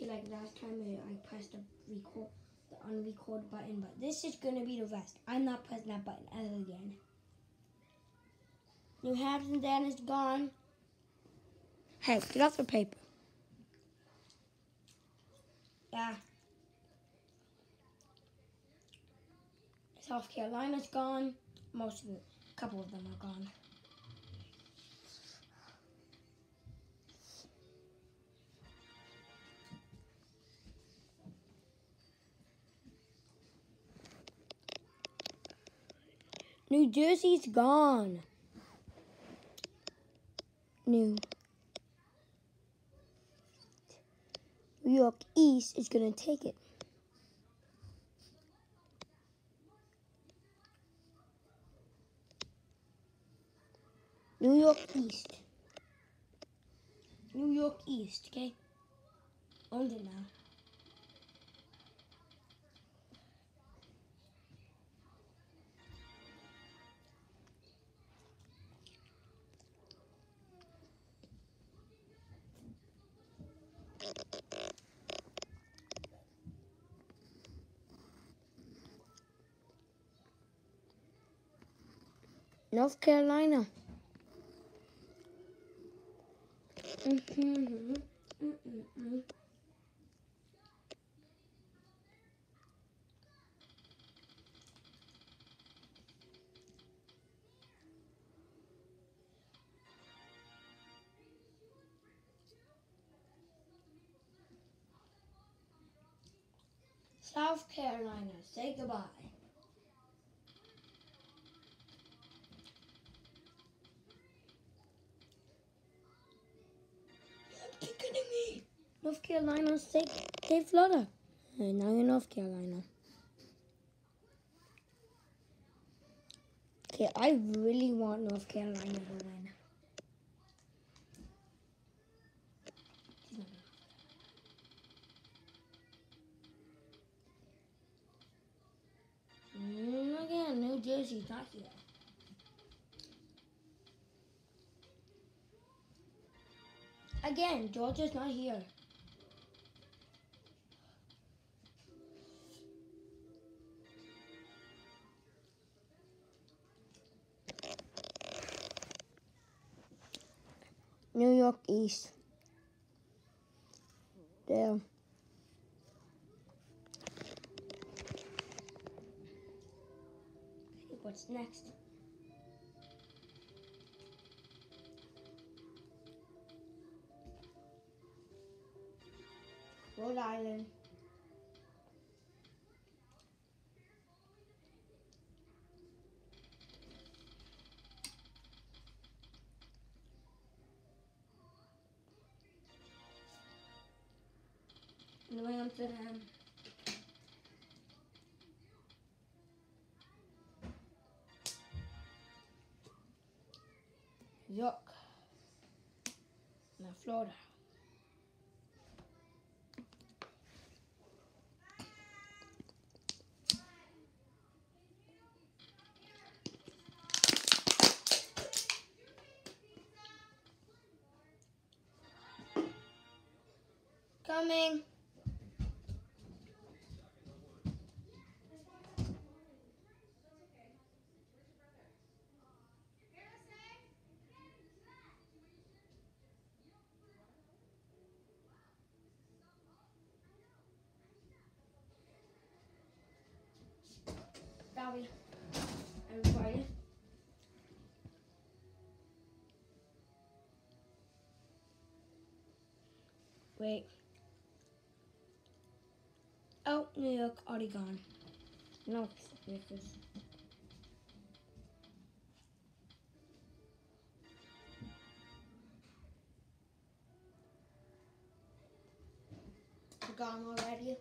Okay, like last time I pressed the record, the unrecord button, but this is gonna be the rest. I'm not pressing that button ever again. New Hampton Dan is gone. Hey, get off the paper. Yeah. South Carolina's gone. Most of it, a couple of them are gone. New Jersey's gone. New York East is going to take it. New York East. New York East, okay? It now. North Carolina. South Carolina, say goodbye. North Carolina, State, say Florida. And now you're North Carolina. Okay, I really want North Carolina to win. Mm, again, New Jersey's not here. Again, Georgia's not here. New York East. There. What's next? Rhode Island. New Amsterdam. York. Now Florida. Coming. Bobby. Everybody. Wait. Oh, New York already gone. No, Snickers. Gone already.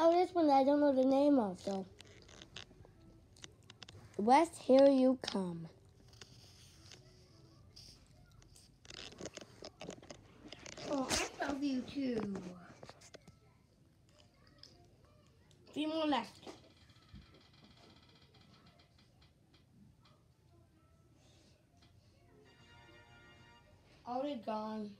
Oh, this one I don't know the name of, though. West, here you come. Oh, I love you too. Three more left. Already gone.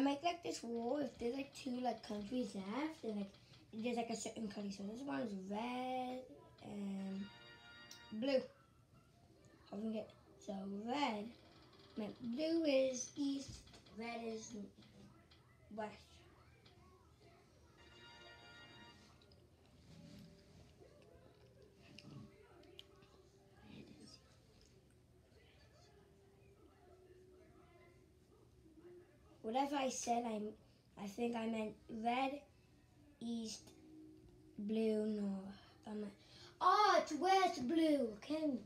I make like this wall if there's like two like countries left and like there's like a certain color. So this one is red and blue. How we get so red. My blue is east, red is west. Whatever I said, I I think I meant red, east, blue, north. Oh, it's west, blue. Okay,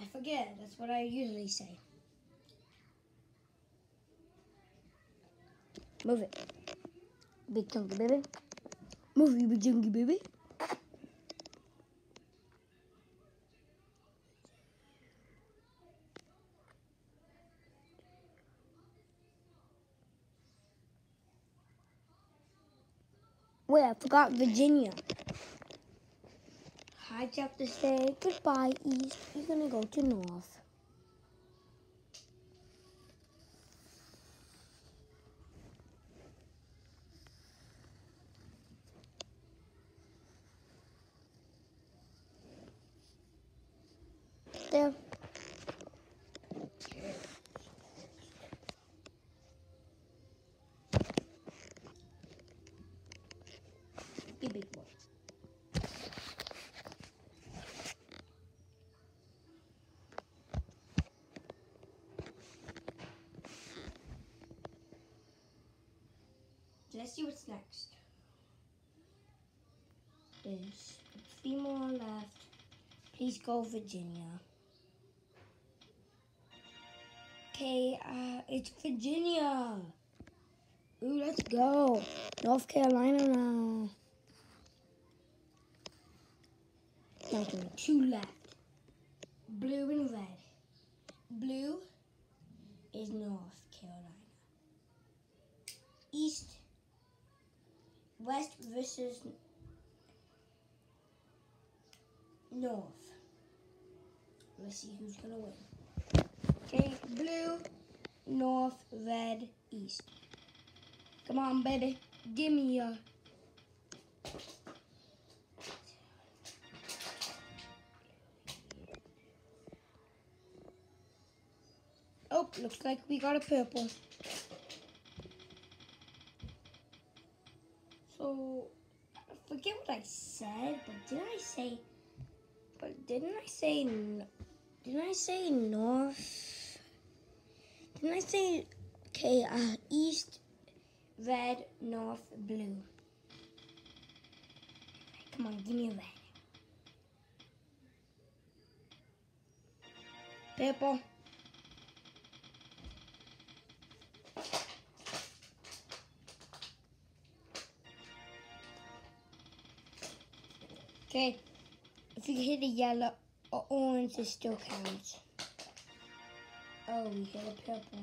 I forget. That's what I usually say. Move it, big chunky baby. Move it, big chunky baby. Wait, I forgot Virginia. I have to say goodbye, East. You're gonna go to North. There. You big boy. Let's see what's next. There's three more left. Please go Virginia. Okay, uh, it's Virginia. Ooh, let's go. North Carolina now. Now two left. Blue and red. Blue is North Carolina. East, West versus North. Let's see who's gonna win. Okay, blue, North, red, East. Come on, baby. Give me your. Oh, looks like we got a purple. So, I forget what I said, but did I say, but didn't I say, didn't I say north? Didn't I say, okay, uh, east, red, north, blue? Come on, give me a red. Purple. Okay, if you hit a yellow or orange, it still counts. Oh, we hit a purple.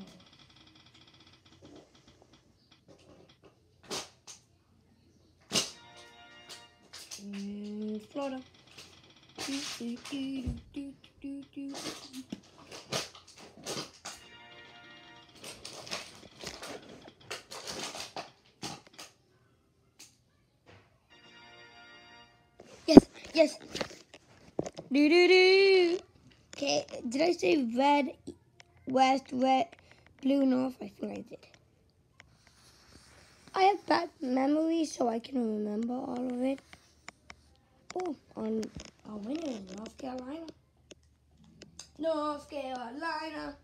Mm, Florida. Do, do, do, Do do do. Okay, did I say red, west, red, blue, north? I think I did. I have bad memory, so I can remember all of it. Oh, on our winner is North Carolina. North Carolina.